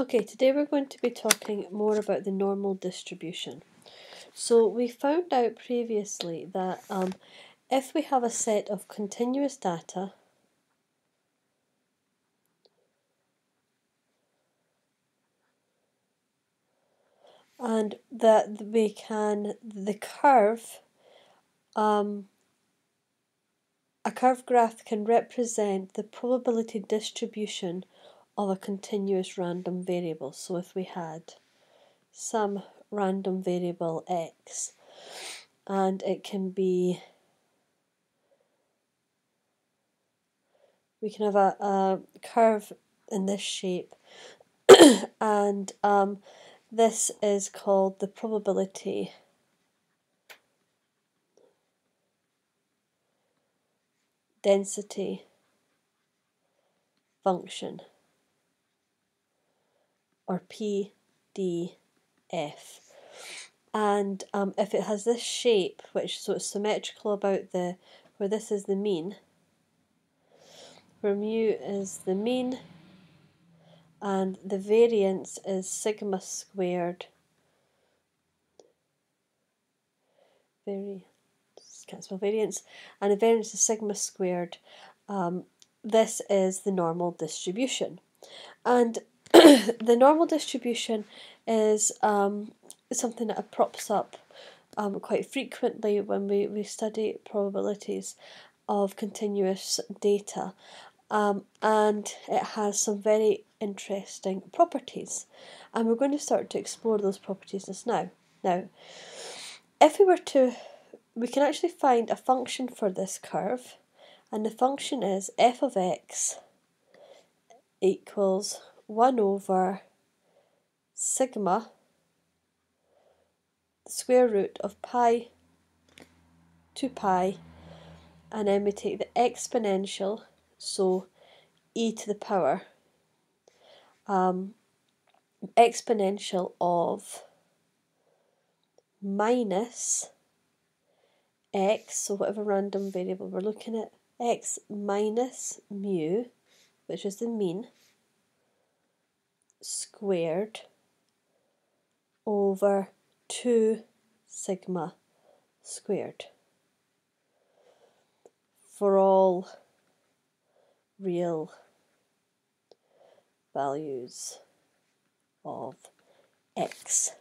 Okay, today we're going to be talking more about the normal distribution. So we found out previously that um, if we have a set of continuous data and that we can, the curve, um, a curve graph can represent the probability distribution of a continuous random variable. So if we had some random variable x and it can be we can have a, a curve in this shape and um, this is called the probability density function or PDF. And um, if it has this shape, which so it's symmetrical about the where this is the mean, where mu is the mean, and the variance is sigma squared. Very can't spell variance, and the variance is sigma squared. Um, this is the normal distribution, and the normal distribution is um, something that props up um, quite frequently when we, we study probabilities of continuous data. Um, and it has some very interesting properties. And we're going to start to explore those properties just now. Now, if we were to, we can actually find a function for this curve, and the function is f of x equals 1 over sigma square root of pi 2 pi and then we take the exponential so e to the power um, exponential of minus x so whatever random variable we're looking at x minus mu which is the mean squared over 2 sigma squared for all real values of x.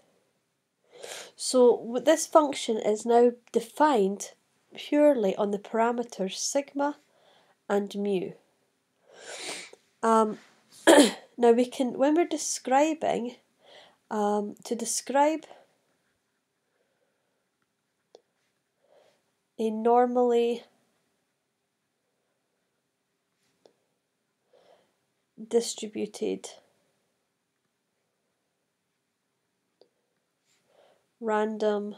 So this function is now defined purely on the parameters sigma and mu. Um, Now we can, when we're describing, um, to describe a normally distributed random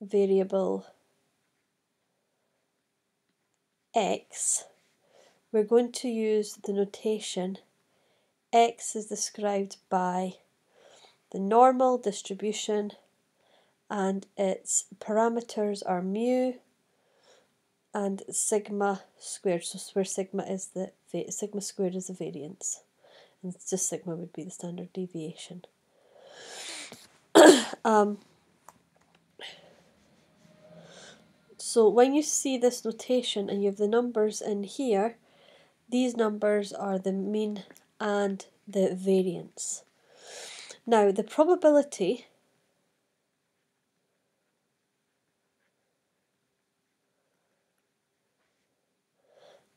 variable x we're going to use the notation x is described by the normal distribution and its parameters are mu and sigma squared. So where sigma is the sigma squared is the variance, and just sigma would be the standard deviation. um, so when you see this notation and you have the numbers in here, these numbers are the mean and the variance. Now the probability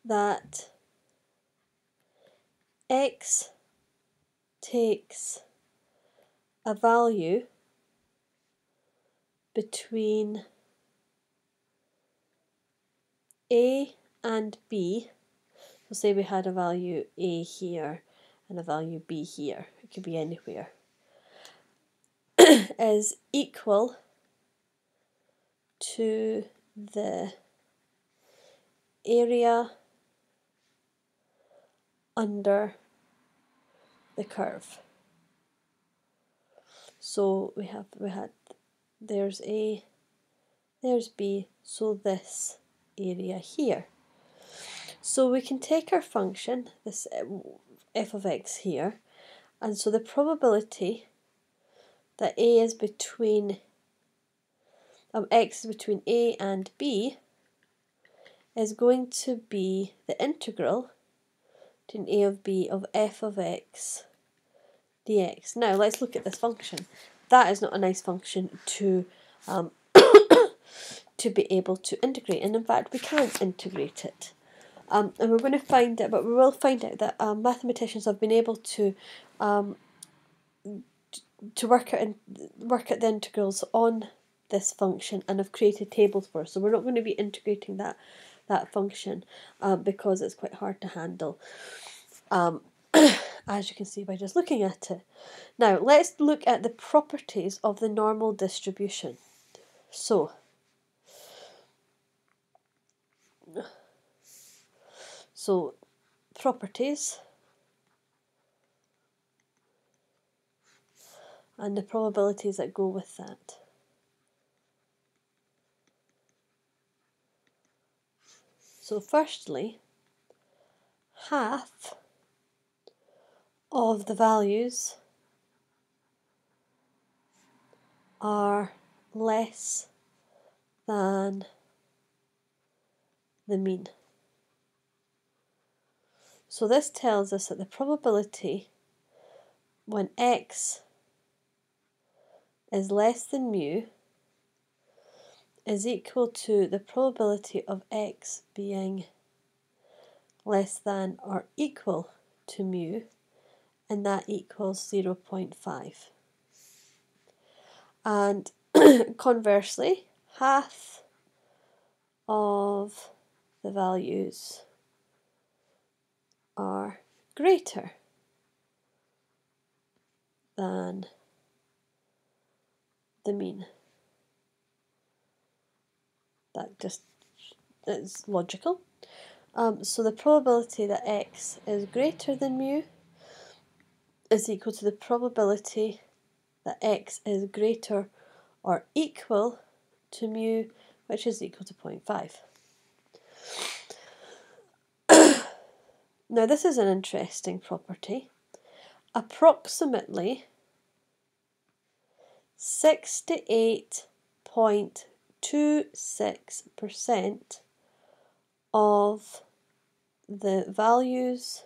that x takes a value between a and b so say we had a value A here and a value B here, it could be anywhere, is equal to the area under the curve. So we have we had there's A, there's B, so this area here. So we can take our function, this f of x here. And so the probability that a is between um, x is between a and b is going to be the integral between a of b of f of x dx. Now let's look at this function. That is not a nice function to um, to be able to integrate, and in fact we can't integrate it. Um, and we're going to find out, but we will find out that um, mathematicians have been able to um, to work out work out the integrals on this function and have created tables for us. So we're not going to be integrating that that function uh, because it's quite hard to handle. Um, as you can see by just looking at it. Now let's look at the properties of the normal distribution. So, so properties and the probabilities that go with that. So firstly, half of the values are less than the mean. So this tells us that the probability when x is less than mu is equal to the probability of x being less than or equal to mu and that equals 0.5. And conversely, half of the values are greater than the mean. That just is logical. Um, so the probability that x is greater than mu is equal to the probability that x is greater or equal to mu, which is equal to 0.5. now this is an interesting property. Approximately 68.26% of the values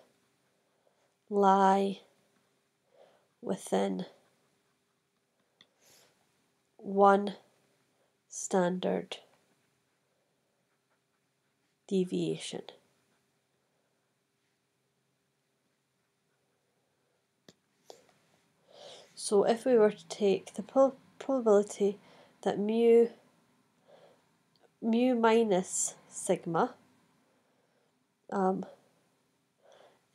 lie within one standard deviation. So if we were to take the probability that mu mu minus sigma um,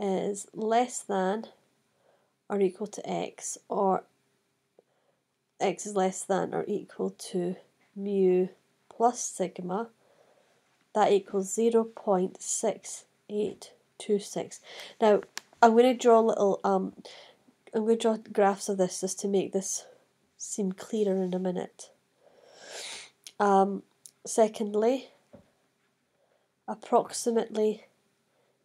is less than or equal to x or x is less than or equal to mu plus sigma that equals 0 0.6826 now I'm going to draw a little um I'm going to draw graphs of this just to make this seem clearer in a minute um secondly approximately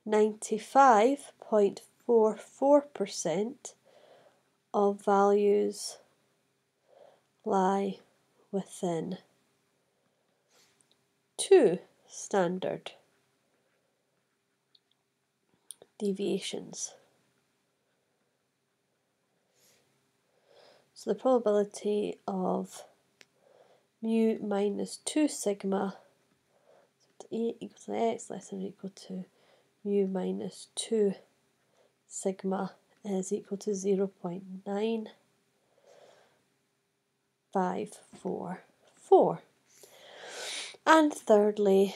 95.4 44% of values lie within two standard deviations. So the probability of mu minus 2 sigma so e equals to x less than or equal to mu minus 2 sigma is equal to 0 0.9544. And thirdly,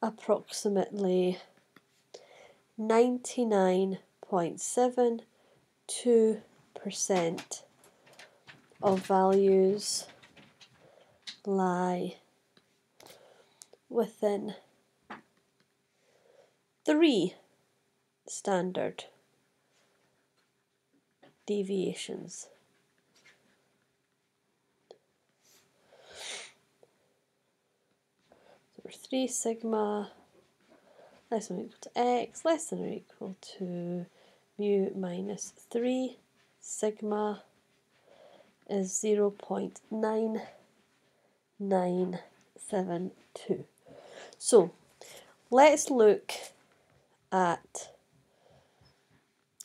approximately 99.72% of values lie within three standard deviations. We're 3 sigma less than or equal to x less than or equal to mu minus 3 sigma is 0 0.9972. So let's look at,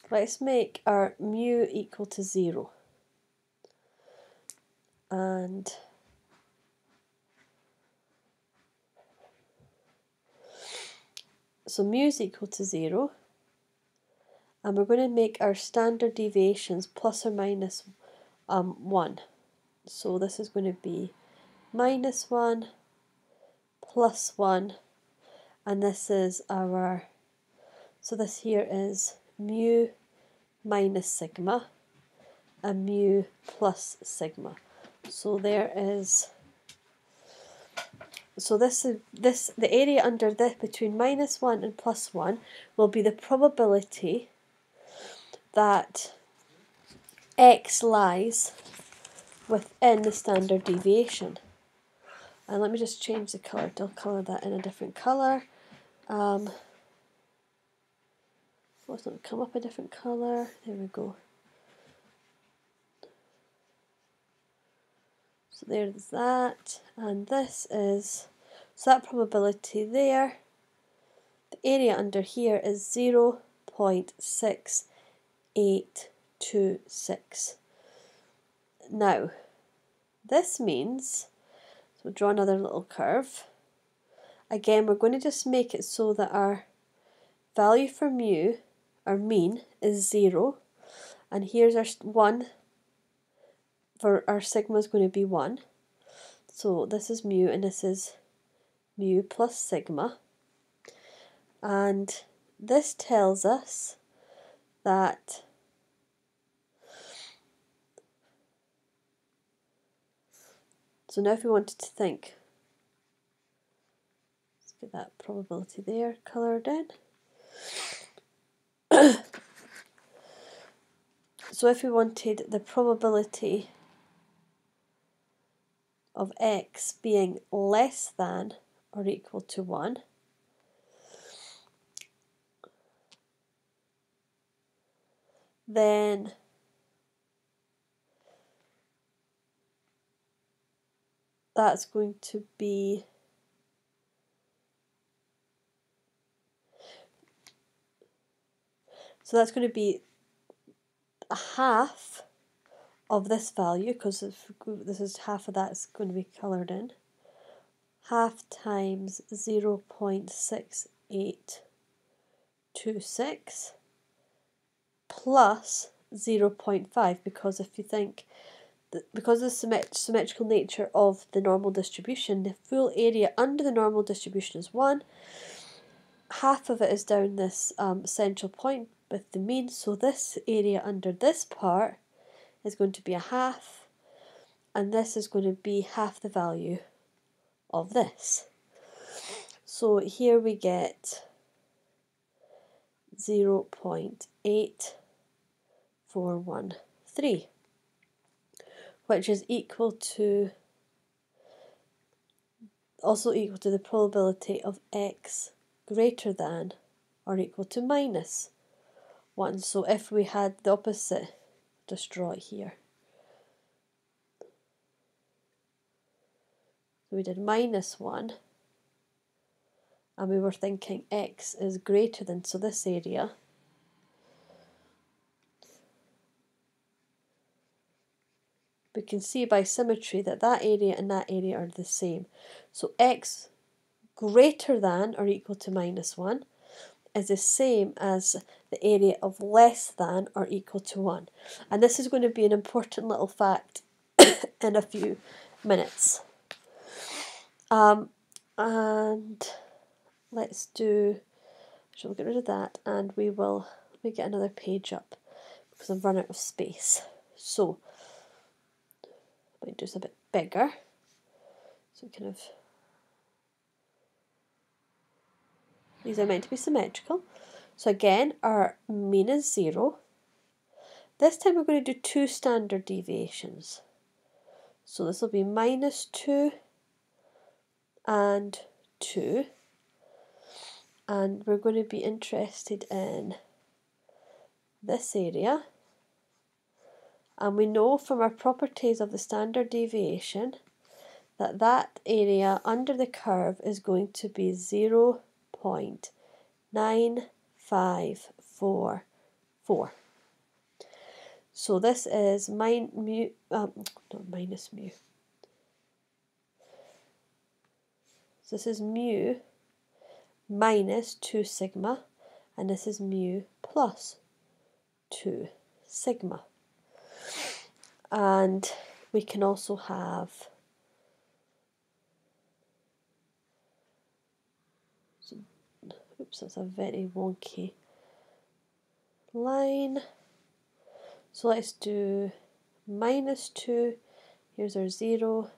let's make our mu equal to 0. And so mu is equal to 0 and we're going to make our standard deviations plus or minus um, 1. So this is going to be minus 1 plus 1 and this is our so this here is mu minus sigma and mu plus sigma so there is so this is this the area under this between minus 1 and plus 1 will be the probability that x lies within the standard deviation. And let me just change the colour. I'll colour that in a different colour. Um, oh, it's not come up a different colour. There we go. So there's that. And this is, so that probability there, the area under here is 0 0.686. Now, this means, so we'll draw another little curve. Again, we're going to just make it so that our value for mu, our mean, is 0. And here's our 1, for our sigma is going to be 1. So this is mu and this is mu plus sigma. And this tells us that So now if we wanted to think, let's get that probability there coloured in. so if we wanted the probability of x being less than or equal to 1, then that's going to be so that's going to be a half of this value because this is half of that is going to be coloured in. Half times 0 0.6826 plus 0 0.5 because if you think because of the symmetrical nature of the normal distribution, the full area under the normal distribution is 1. Half of it is down this um, central point with the mean, so this area under this part is going to be a half, and this is going to be half the value of this. So here we get 0 0.8413 which is equal to also equal to the probability of x greater than or equal to minus 1. So if we had the opposite, just draw it here. So we did minus 1 and we were thinking x is greater than, so this area we can see by symmetry that that area and that area are the same. So x greater than or equal to minus 1 is the same as the area of less than or equal to 1. And this is going to be an important little fact in a few minutes. Um, and let's do, shall we get rid of that and we will, let me get another page up because I've run out of space. So, but just a bit bigger. So kind of these are meant to be symmetrical. So again, our mean is zero. This time we're going to do two standard deviations. So this will be minus 2 and 2. And we're going to be interested in this area and we know from our properties of the standard deviation that that area under the curve is going to be 0 0.9544. So this is min, mu, um, not minus mu. So this is mu minus 2 sigma and this is mu plus 2 sigma. And we can also have oops that's a very wonky line. So let's do minus 2 here's our 0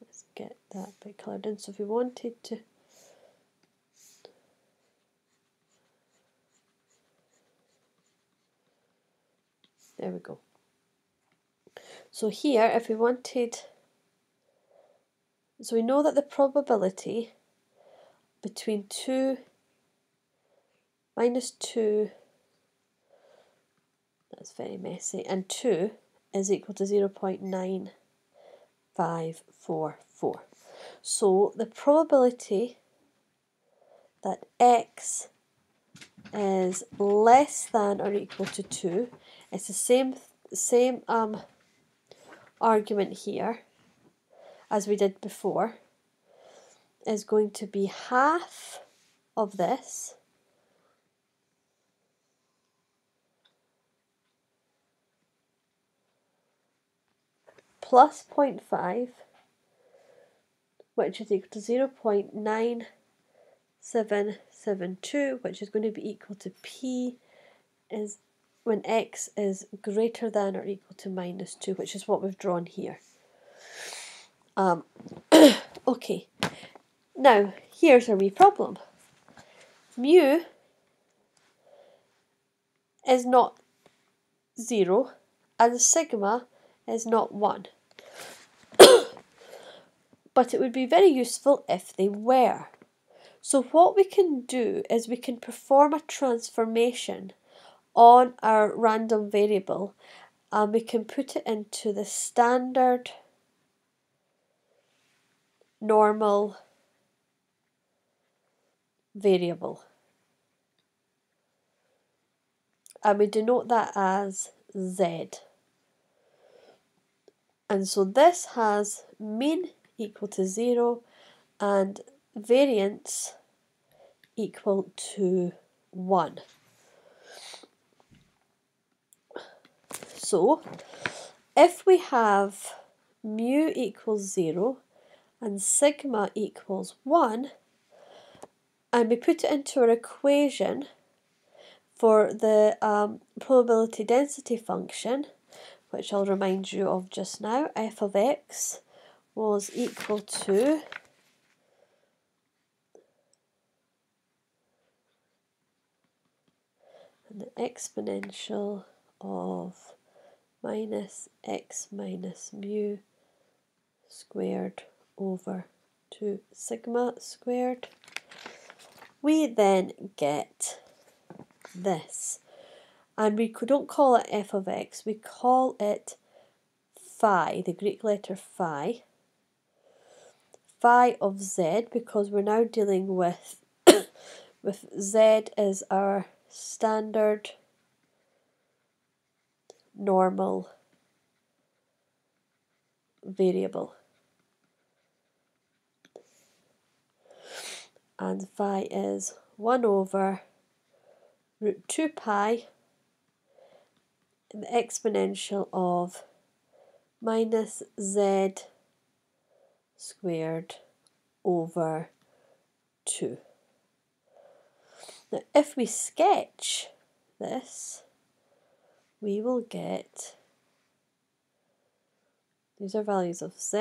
let's get that bit coloured in. So if we wanted to there we go so here if we wanted so we know that the probability between 2 minus 2, that's very messy, and 2 is equal to 0 0.9544. So the probability that x is less than or equal to 2, it's the same, same um, argument here as we did before, is going to be half of this. Plus 0.5 which is equal to 0 0.9772 which is going to be equal to p is when x is greater than or equal to minus 2 which is what we've drawn here. Um, okay, now here's a wee problem. Mu is not 0 and sigma is not 1. but it would be very useful if they were. So what we can do is we can perform a transformation on our random variable and we can put it into the standard normal variable. And we denote that as z. And so this has mean equal to 0 and variance equal to 1. So if we have mu equals 0 and sigma equals 1 and we put it into our equation for the um, probability density function which I'll remind you of just now f of x was equal to the exponential of minus x minus mu squared over 2 sigma squared. We then get this. And we don't call it f of x, we call it phi, the Greek letter phi. Phi of z because we're now dealing with with z as our standard normal variable. and phi is 1 over root 2 pi the exponential of minus z squared over 2. Now if we sketch this we will get these are values of z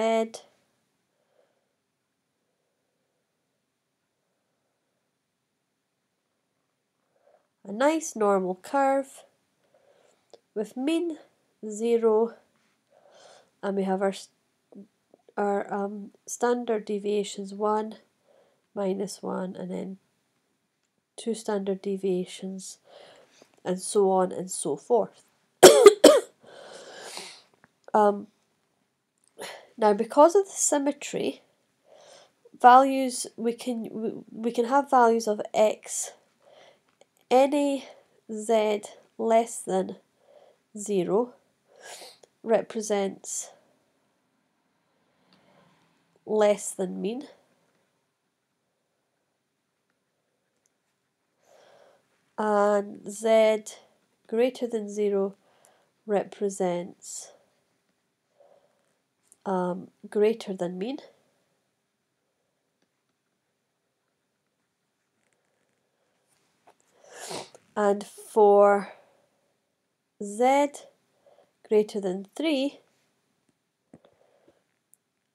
a nice normal curve with mean 0 and we have our our um, standard deviations 1 minus 1 and then two standard deviations, and so on and so forth. Um, now, because of the symmetry, values we can we can have values of x any z less than 0 represents less than mean. And z greater than 0 represents um, greater than mean. And for z greater than 3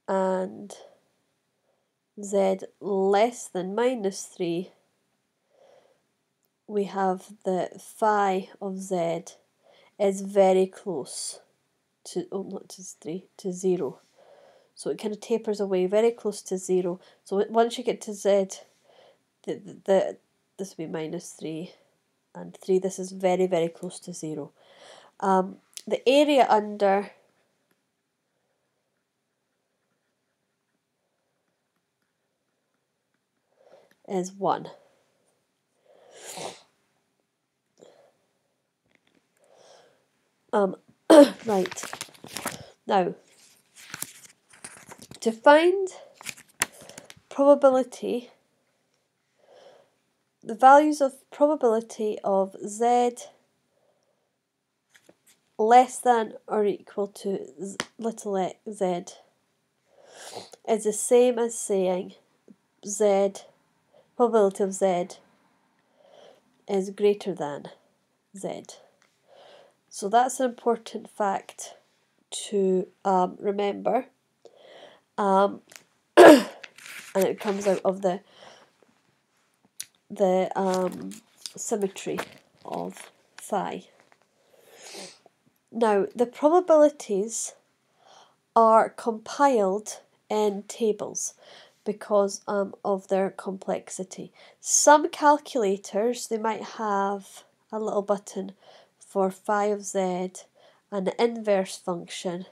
and z less than minus 3 we have the phi of z is very close to, oh not to 3, to 0. So it kind of tapers away very close to 0. So once you get to z, the, the, the this will be minus 3 and 3. This is very, very close to 0. Um, the area under is 1. Um, right. Now, to find probability, the values of probability of z less than or equal to little z is the same as saying z probability of z is greater than z. So that's an important fact to um, remember. Um, and it comes out of the the um, symmetry of phi. Now, the probabilities are compiled in tables because um, of their complexity. Some calculators, they might have a little button for phi of z the inverse function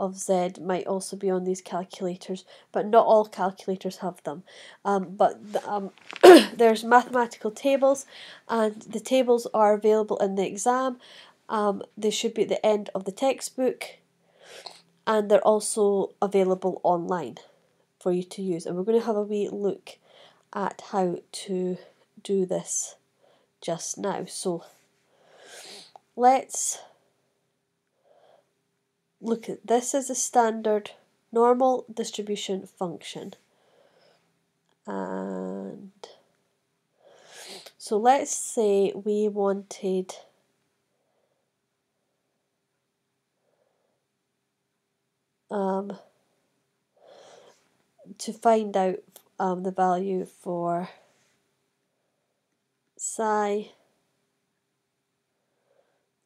of z might also be on these calculators, but not all calculators have them. Um, but the, um, there's mathematical tables, and the tables are available in the exam. Um, they should be at the end of the textbook, and they're also available online for you to use. And we're going to have a wee look at how to do this just now. So let's look at this as a standard normal distribution function. And so let's say we wanted um, to find out um, the value for psi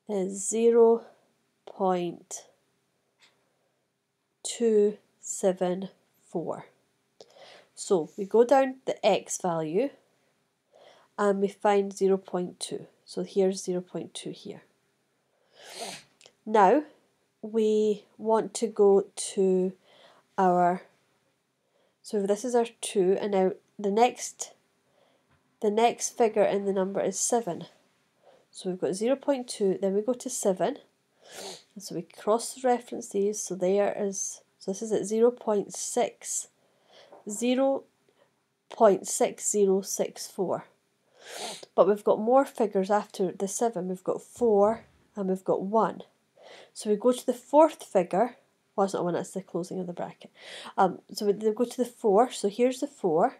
is 0 0.274. So we go down the x value and we find 0 0.2. So here's 0 0.2 here. Now we want to go to our so this is our 2 and now the next the next figure in the number is 7 so we've got 0 0.2, then we go to 7. And so we cross-reference these, so there is, so this is at 0 0.6, 0 0.6064. But we've got more figures after the 7. We've got 4 and we've got 1. So we go to the fourth figure. Well, it's not one, that's the closing of the bracket. Um, so we go to the 4. So here's the 4.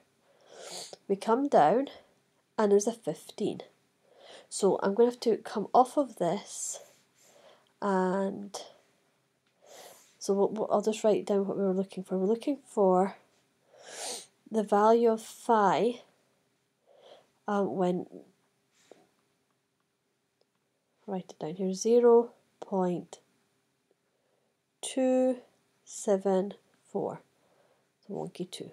We come down and there's a 15. So I'm going to have to come off of this and so I'll just write down what we were looking for. We're looking for the value of phi um, when write it down here 0 0.274 so wonky 2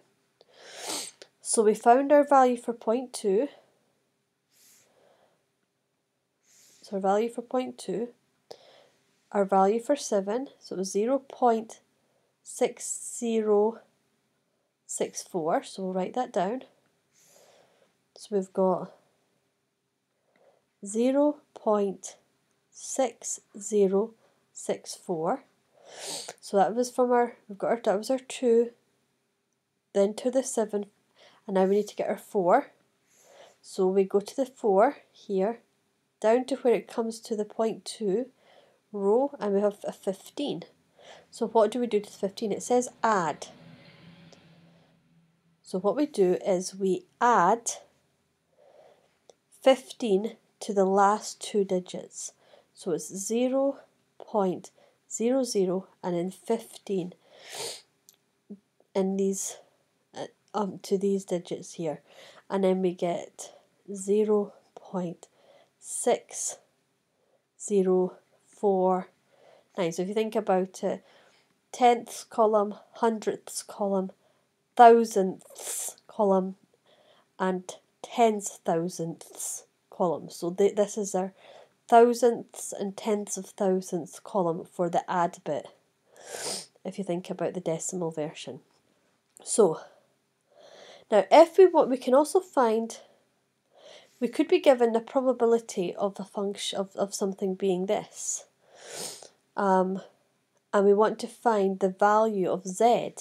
So we found our value for point 2. So our value for point 2. Our value for 7, so it was 0 0.6064. So we'll write that down. So we've got 0 0.6064. So that was from our, we've got our, that was our 2, then to the 7, and now we need to get our 4. So we go to the 4 here, down to where it comes to the point 2 row, and we have a 15. So what do we do to 15? It says add. So what we do is we add 15 to the last two digits. So it's 0 0.00 and then 15 in these uh, um to these digits here and then we get 0 0.604 so if you think about it tenths column hundredths column thousandths column and tens thousandths column so th this is our thousandths and tenths of thousandths column for the add bit if you think about the decimal version. So now if we want we can also find we could be given the probability of a function of, of something being this. Um, and we want to find the value of z.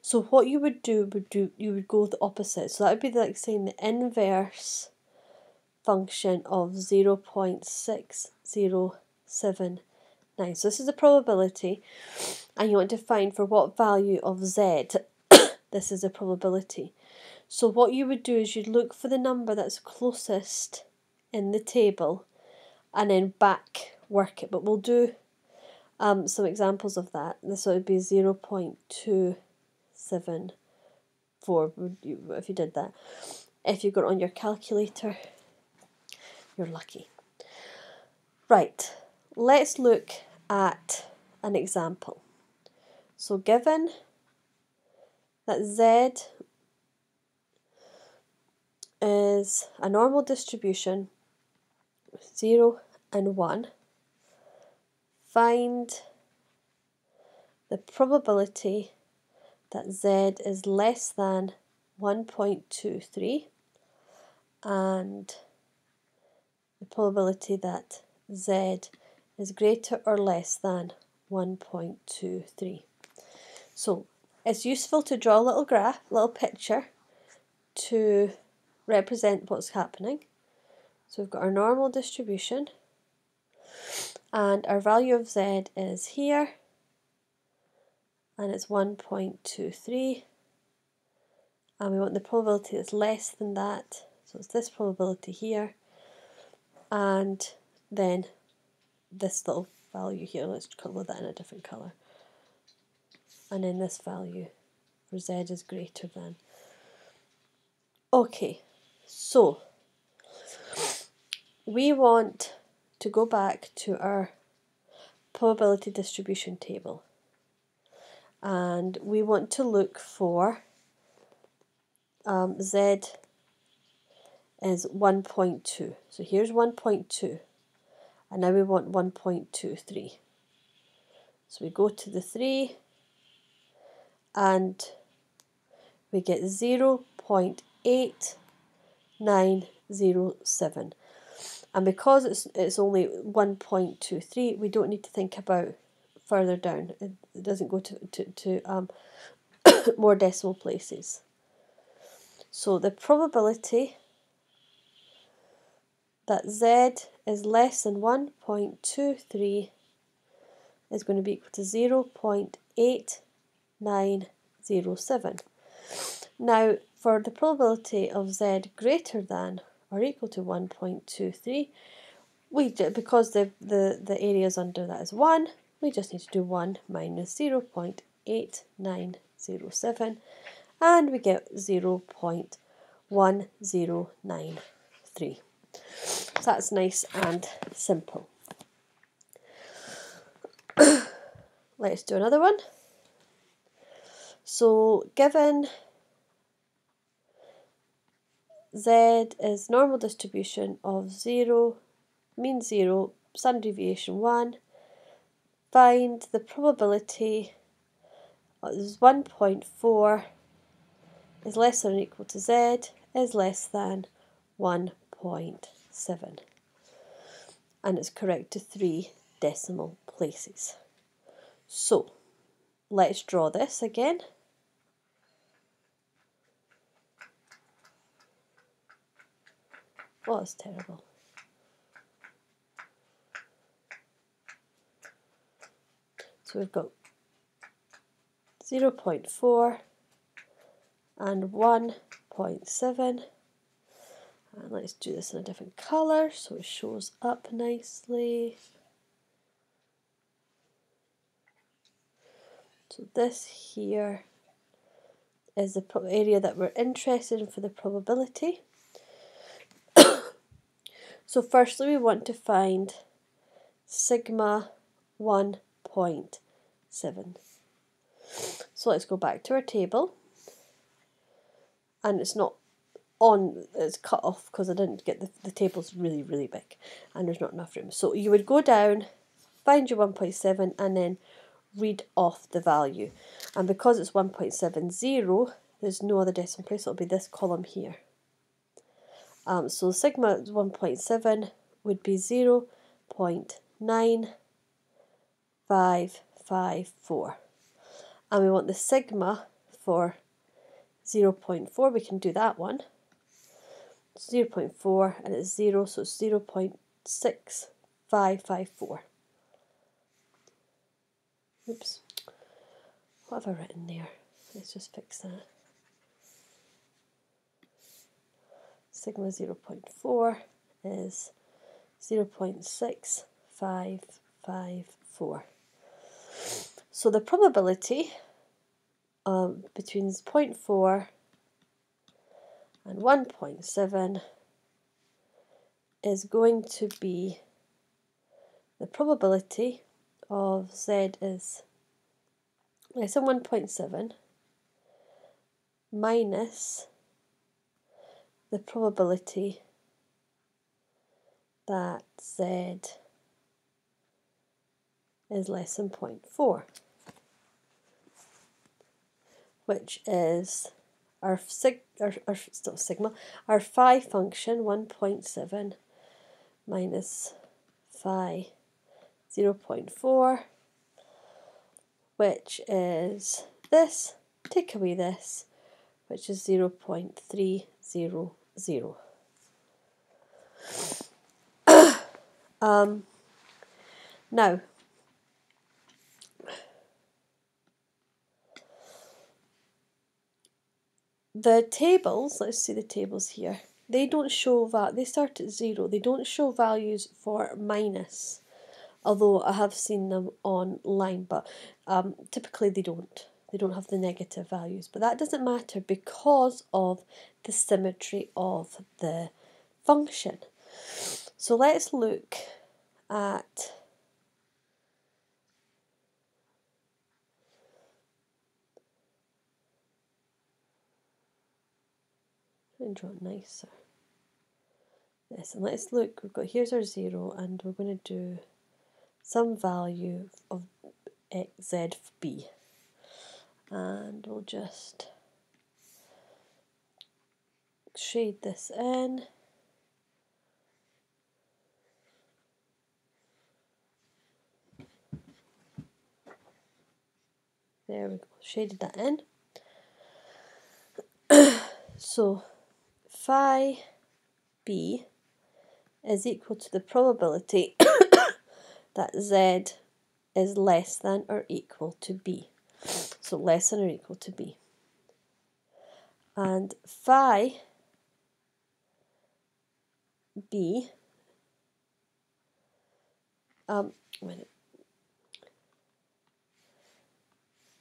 So what you would do would do you would go the opposite. So that would be like saying the inverse function of 0.6079. So this is a probability and you want to find for what value of z this is a probability. So what you would do is you'd look for the number that's closest in the table and then back work it. But we'll do um, some examples of that. This would be 0 0.274 if you did that. If you got on your calculator, you're lucky. Right, let's look at an example. So given that Z is a normal distribution, 0 and 1, find the probability that Z is less than 1.23 and the probability that z is greater or less than 1.23. So it's useful to draw a little graph, little picture to represent what's happening. So we've got our normal distribution and our value of z is here and it's 1.23 and we want the probability that's less than that so it's this probability here and then this little value here, let's colour that in a different colour. And then this value for z is greater than. Okay, so we want to go back to our probability distribution table and we want to look for um, z is 1.2. So here's 1.2 and now we want 1.23. So we go to the 3 and we get 0 0.8907 and because it's, it's only 1.23 we don't need to think about further down it, it doesn't go to, to, to um, more decimal places so the probability that z is less than 1.23 is going to be equal to 0 0.8907. Now, for the probability of z greater than or equal to 1.23, we because the, the, the areas under that is 1, we just need to do 1 minus 0 0.8907 and we get 0 0.1093. So that's nice and simple. Let's do another one. So given Z is normal distribution of 0, mean 0, standard deviation 1. Find the probability is 1.4 is less than or equal to Z is less than 1.7 and it's correct to three decimal places. So let's draw this again. Oh, that's terrible. So we've got 0 0.4 and 1.7 and let's do this in a different colour so it shows up nicely. So this here is the area that we're interested in for the probability. So firstly we want to find sigma 1.7. So let's go back to our table and it's not on, it's cut off because I didn't get the, the table's really, really big and there's not enough room. So you would go down, find your 1.7 and then read off the value. And because it's 1.70, there's no other decimal place, it'll be this column here. Um, so sigma 1.7 would be 0 0.9554. And we want the sigma for 0 0.4, we can do that one. 0 0.4 and it's 0, so it's 0 0.6554. Oops. What have I written there? Let's just fix that. Sigma 0 0.4 is 0 0.6554. So the probability um, between 0.4 and 1.7 is going to be the probability of z is less than 1.7 minus the probability that z is less than 0.4 which is our, sig our, our still sigma, our phi function 1.7 minus phi 0 0.4, which is this, take away this, which is 0 0.300. um, now, the tables, let's see the tables here, they don't show that, they start at zero, they don't show values for minus, although I have seen them online, but um, typically they don't. They don't have the negative values, but that doesn't matter because of the symmetry of the function. So let's look at and draw it nicer. This, and let's look, we've got here's our zero, and we're going to do some value of x, z, b. And we'll just shade this in. There we go, shaded that in. so phi b is equal to the probability that z is less than or equal to b. So less than or equal to b. And phi b um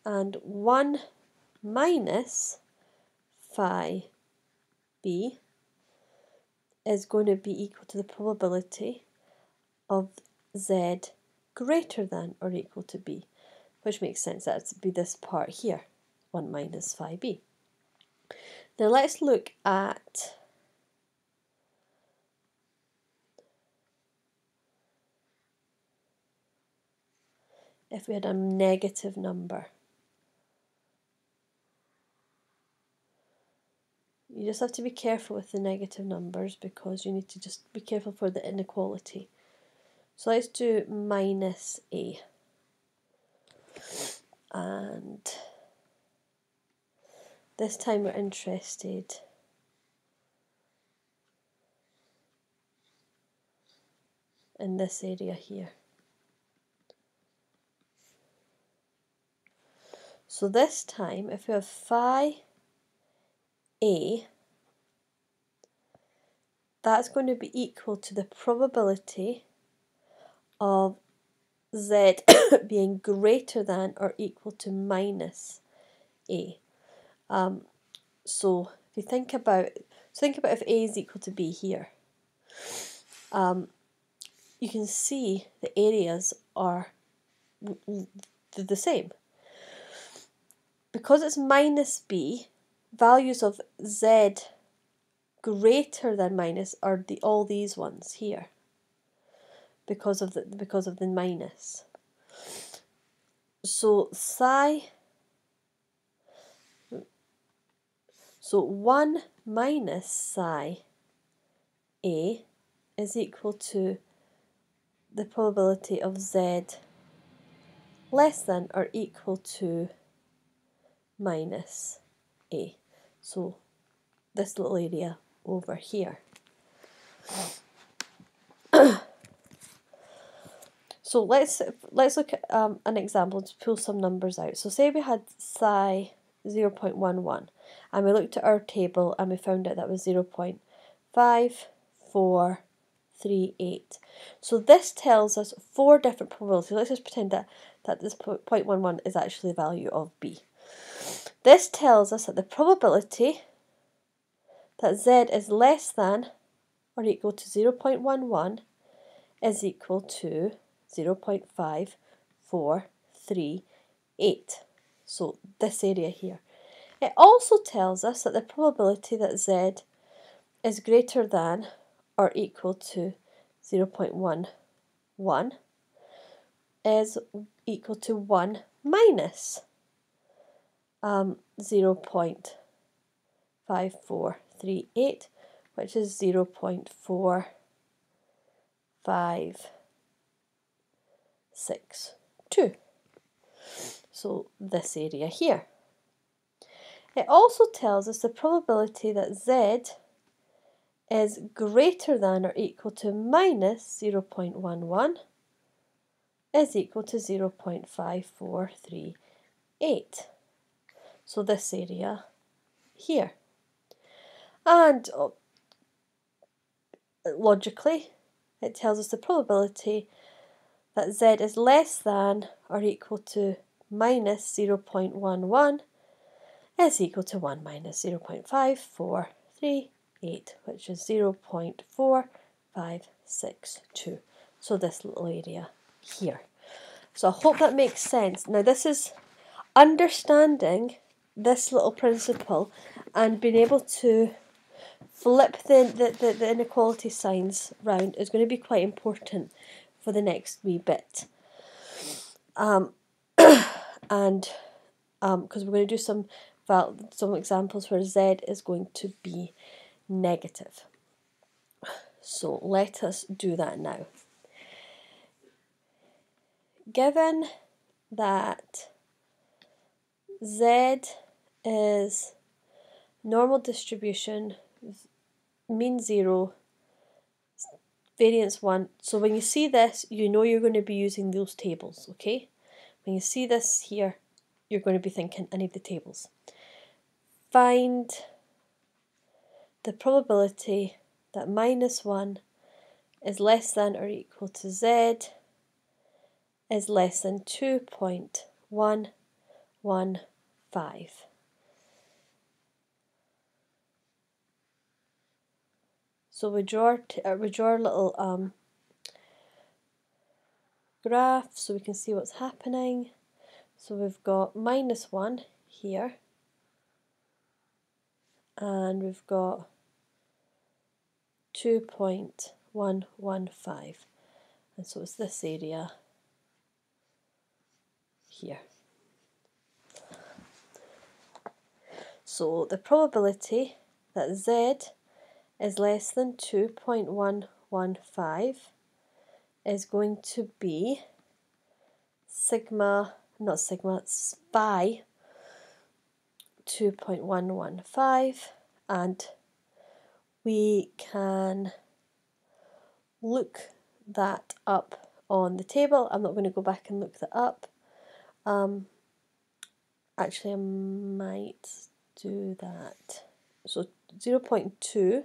and 1 minus phi b is going to be equal to the probability of z greater than or equal to b, which makes sense that would be this part here, 1 minus 5b. Now let's look at if we had a negative number. You just have to be careful with the negative numbers because you need to just be careful for the inequality. So let's do minus a. And this time we're interested in this area here. So this time, if we have phi a, that's going to be equal to the probability of z being greater than or equal to minus a. Um, so if you think about, so think about if a is equal to b here. Um, you can see the areas are the same. Because it's minus b, values of z greater than minus are the all these ones here because of the because of the minus. So psi so 1 minus psi a is equal to the probability of z less than or equal to minus a. So this little area over here. So let's let's look at um, an example to pull some numbers out. So say we had psi 0 0.11 and we looked at our table and we found out that was 0 0.5438. So this tells us four different probabilities. Let's just pretend that, that this 0.11 is actually the value of B. This tells us that the probability that z is less than or equal to 0.11 is equal to 0.5438. So this area here. It also tells us that the probability that z is greater than or equal to 0.11 is equal to 1 minus um, 0 0.5438, which is 0 0.562. So this area here. It also tells us the probability that z is greater than or equal to minus 0 0.11 is equal to 0 0.5438 so this area here. And uh, logically, it tells us the probability that z is less than or equal to minus 0.11 is equal to 1 minus 0 0.5438, which is 0 0.562. So this little area here. So I hope that makes sense. Now this is understanding this little principle and being able to flip the, the, the, the inequality signs round is going to be quite important for the next wee bit. Um, and because um, we're going to do some some examples where z is going to be negative. So let us do that now. Given that z is normal distribution, mean zero, variance one. So when you see this, you know you're going to be using those tables, okay? When you see this here, you're going to be thinking, I need the tables. Find the probability that minus 1 is less than or equal to z is less than 2.115. So we draw, uh, draw a little um, graph so we can see what's happening. So we've got minus 1 here and we've got 2.115 and so it's this area here. So the probability that z is less than 2.115 is going to be sigma, not sigma, phi 2.115 and we can look that up on the table. I'm not going to go back and look that up. Um, actually, I might do that. So 0 0.2,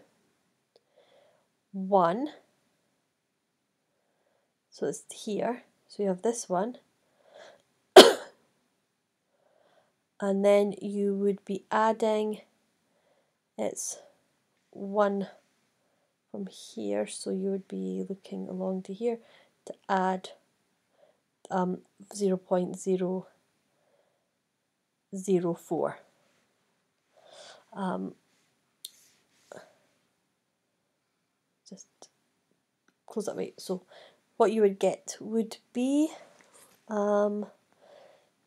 1, so it's here. So you have this one. and then you would be adding it's 1 from here, so you would be looking along to here to add um, 0 0.004. Um, just close that way. So what you would get would be um,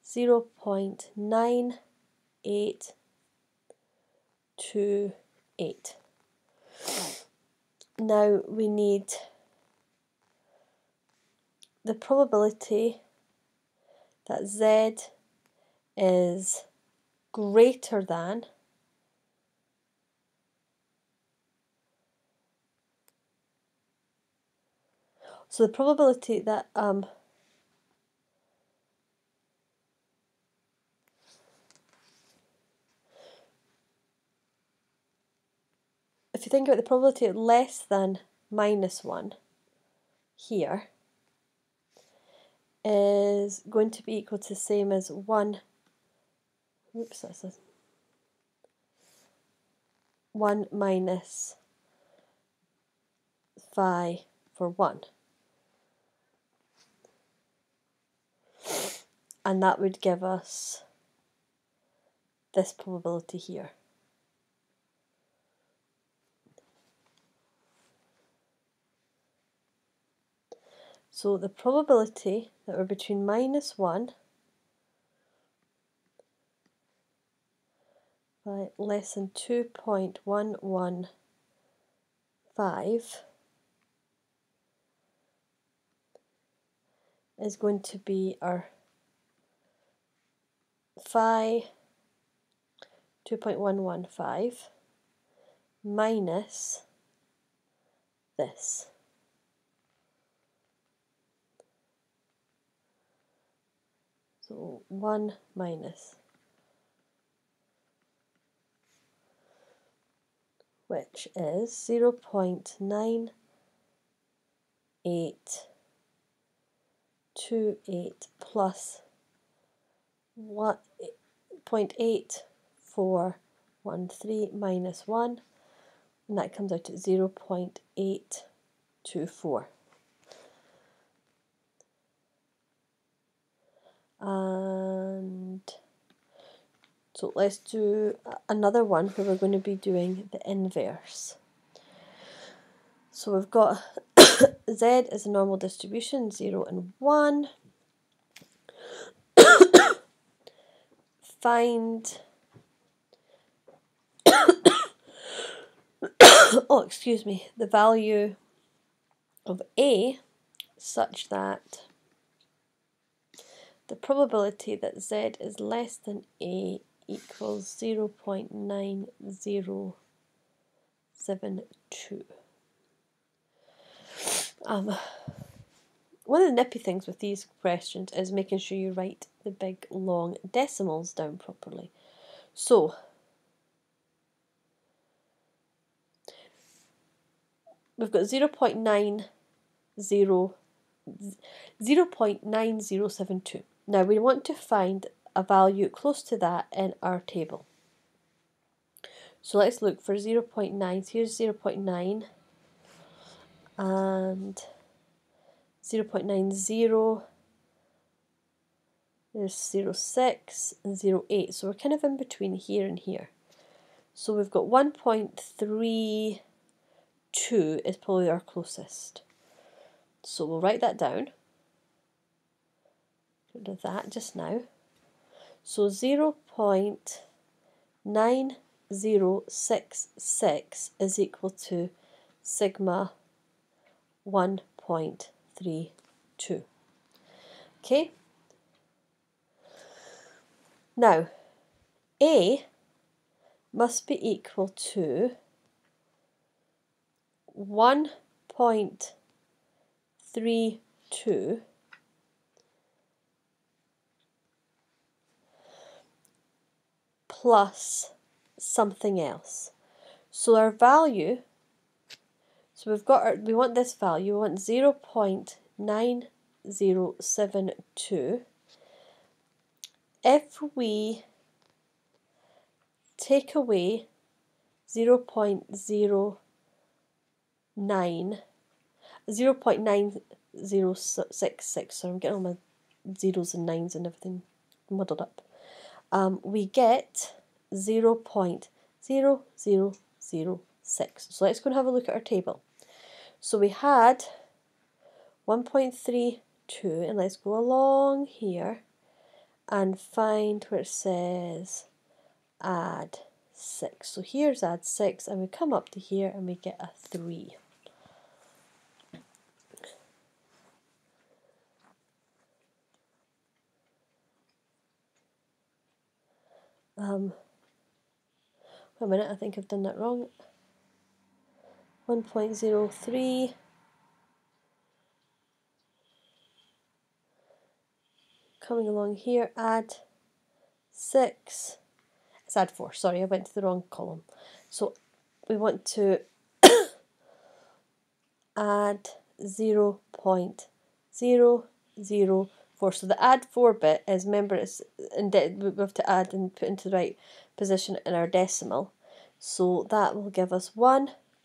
0 0.9828. Now we need the probability that z is greater than so the probability that um, if you think about the probability of less than minus 1 here is going to be equal to the same as 1 oops that's a 1 minus phi for 1 and that would give us this probability here. So the probability that we're between minus 1 by less than 2.115 is going to be our phi 2.115 minus this. So 1 minus, which is 0 0.9828 plus 0.8413 minus 1, and that comes out at 0 0.824. and so let's do another one where we're going to be doing the inverse. So we've got Z is a normal distribution, 0 and 1. Find oh excuse me the value of A such that the probability that z is less than a equals 0 0.9072. Um, one of the nippy things with these questions is making sure you write the big long decimals down properly. So, we've got 0 0.90 0 0.9072. Now we want to find a value close to that in our table. So let's look for 0 0.9. So here's 0 0.9 and 0 0.90. There's 0, 0.6 and 0, 0.8. So we're kind of in between here and here. So we've got 1.32 is probably our closest. So we'll write that down. rid of that just now. So 0 0.9066 is equal to sigma 1.32. Okay. Now, A must be equal to 1.32 plus something else. So our value, so we've got our, we want this value, we want 0 0.9072. If we take away 0 0.09, 0 0.9066, so I'm getting all my zeros and nines and everything muddled up um, we get 0 0.0006. So let's go and have a look at our table. So we had 1.32 and let's go along here and find where it says add 6. So here's add 6 and we come up to here and we get a 3. Um, wait a minute, I think I've done that wrong. 1.03 coming along here, add 6, it's add 4, sorry I went to the wrong column. So we want to add 0 0.00 4. So the add 4 bit is, remember, it's we have to add and put into the right position in our decimal. So that will give us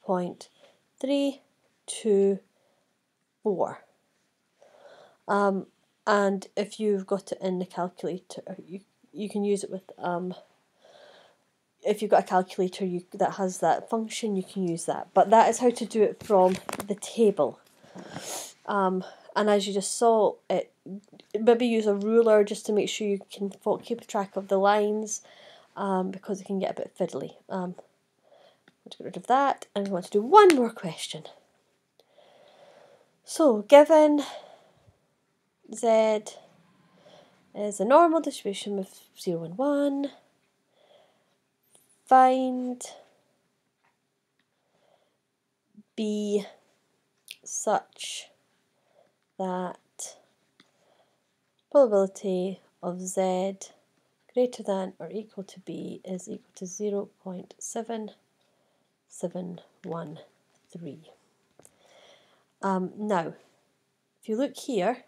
1.324. Um, and if you've got it in the calculator, you, you can use it with, um, if you've got a calculator you, that has that function, you can use that. But that is how to do it from the table. Um, and as you just saw, it maybe use a ruler just to make sure you can keep track of the lines um, because it can get a bit fiddly. Um, to get rid of that, and we want to do one more question. So, given z is a normal distribution with 0 and 1, find b such that probability of z greater than or equal to b is equal to 0 0.7713. Um, now, if you look here,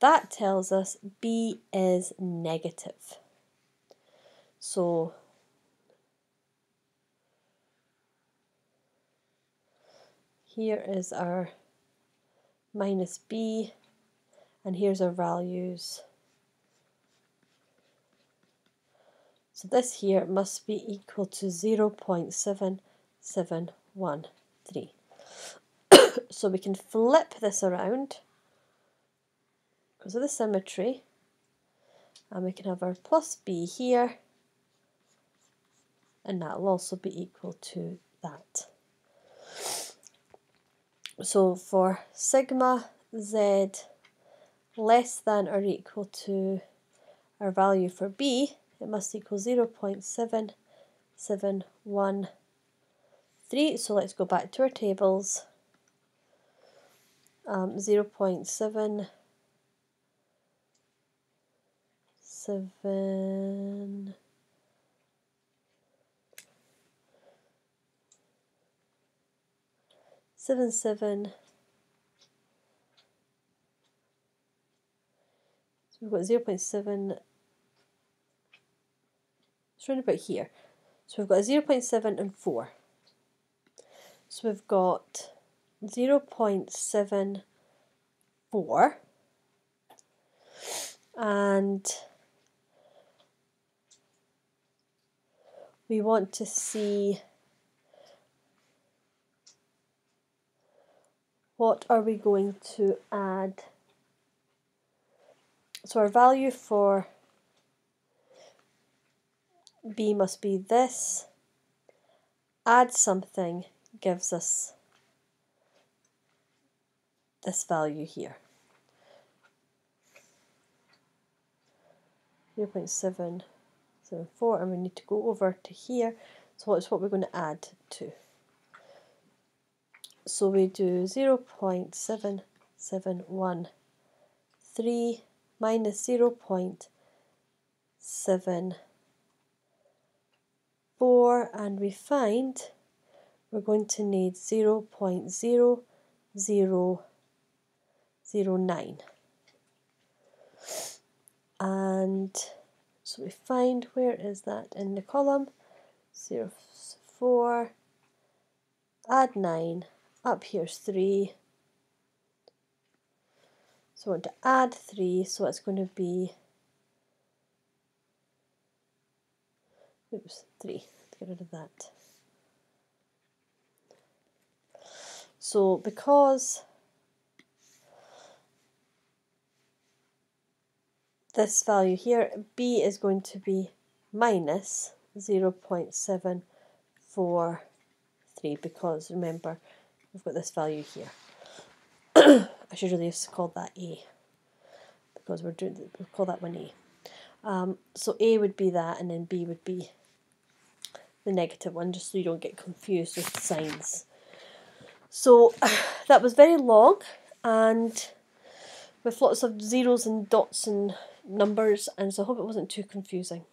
that tells us b is negative. So here is our minus b and here's our values. So this here must be equal to 0 0.7713. so we can flip this around because of the symmetry and we can have our plus b here and that will also be equal to that. So for sigma z less than or equal to our value for b, it must equal 0 0.7713. So let's go back to our tables. Um, 0 0.77 seven seven. So we've got zero point seven. It's around about here. So we've got zero point seven and four. So we've got zero point seven four and we want to see what are we going to add? So our value for b must be this, add something gives us this value here. 0.774 and we need to go over to here. So what's what we're going to add to. So we do 0.7713 minus 0.74 and we find we're going to need 0.0009 and so we find where is that in the column? 0 4 add 9 up here's 3 so I want to add 3 so it's going to be oops 3 get rid of that so because this value here, b is going to be minus 0.743 because remember we've got this value here. I should really have called that a because we're doing we'll call that one a. Um, so a would be that and then b would be the negative one just so you don't get confused with signs. So that was very long and with lots of zeros and dots and numbers and so I hope it wasn't too confusing.